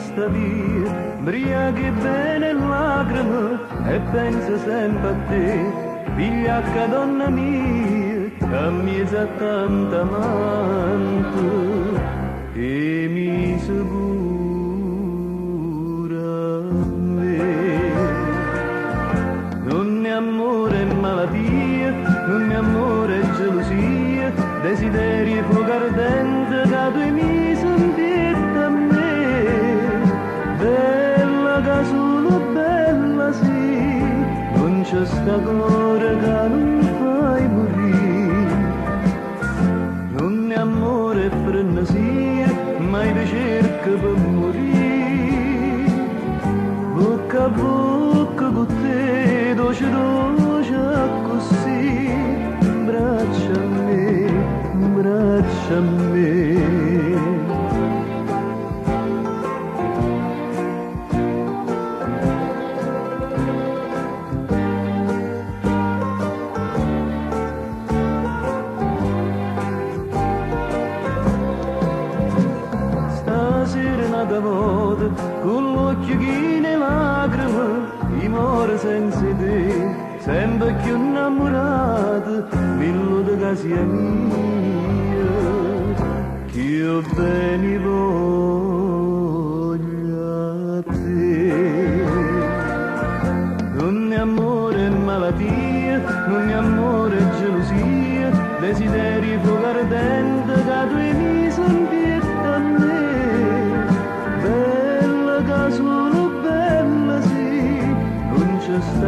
sta stavi, briaghi bene lacrime e penso sempre a te, figliacca donna mia, a mia tanto amante e mi segura me. Non è amore e malattia, non è amore e gelosia, desiderio e fuoco ardente da due mi sentire. giusta che fai morir. non è amore frenesia mai cerca per morir. bocca a bocca con te doce doce così abbracciami abbracciami Nata volta, con l'occhio che ne lacrime, i muore senza te, sempre più innamorato, millo di sia mia, che io bene voglio a te. Non è amore e malattia, non è amore e gelosia, desideri fuoco ardente che tu mi sentite